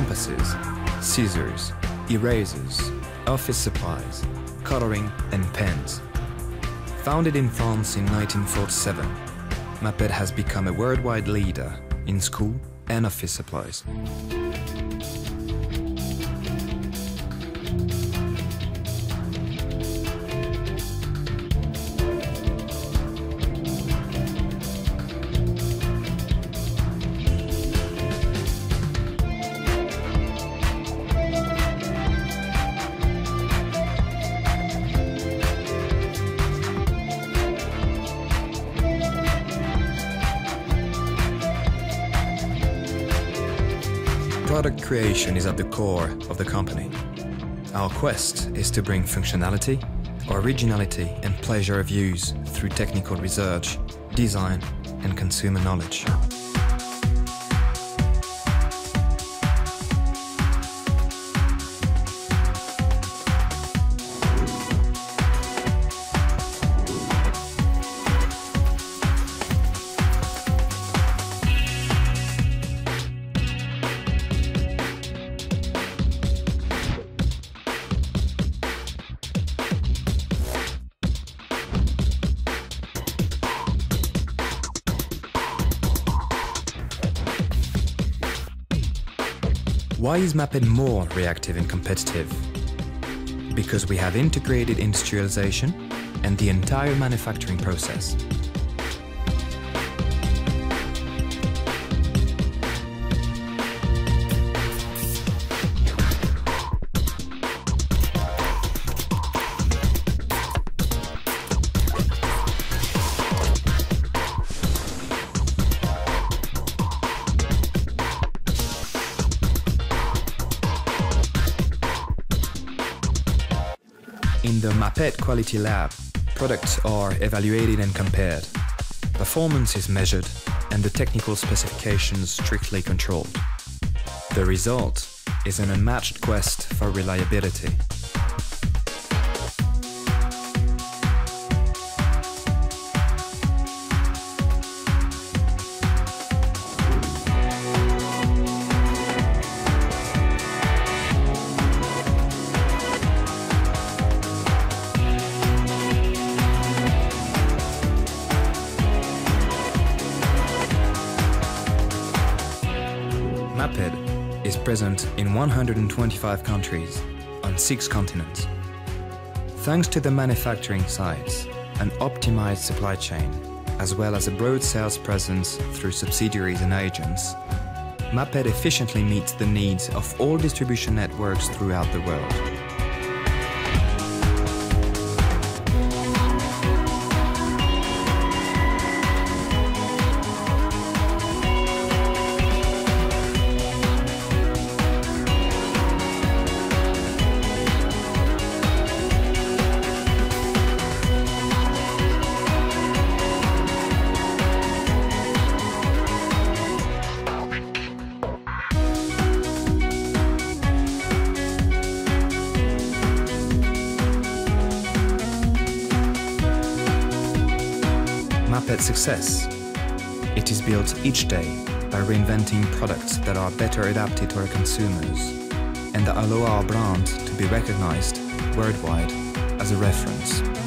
compasses, scissors, erasers, office supplies, coloring and pens. Founded in France in 1947, Maped has become a worldwide leader in school and office supplies. Product creation is at the core of the company. Our quest is to bring functionality, originality and pleasure of use through technical research, design and consumer knowledge. Why is Maped more reactive and competitive? Because we have integrated industrialization and the entire manufacturing process. In the Maped Quality Lab, products are evaluated and compared. Performance is measured and the technical specifications strictly controlled. The result is an unmatched quest for reliability. Maped is present in 125 countries on six continents. Thanks to the manufacturing sites, an optimized supply chain, as well as a broad sales presence through subsidiaries and agents, Maped efficiently meets the needs of all distribution networks throughout the world. Maped's success. It is built each day by reinventing products that are better adapted to our consumers and that allow our brand to be recognized worldwide as a reference.